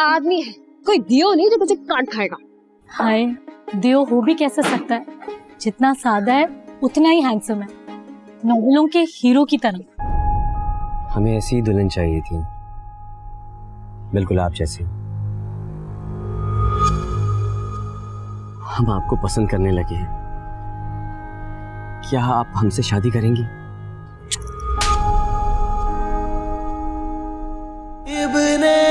आदमी है। कोई दियो नहीं जो तुझे काट खाएगा। हाय दियो हो भी कैसे सकता है? जितना सादा है उतना ही हैंडसम है। नॉवलों के हीरो की तरह। हमें ऐसी दुल्हन चाहिए थी। बिल्कुल आप जैसी। हम आपको पसंद करने लगे हैं। क्या आप हमसे शादी करेंगी? इब्ने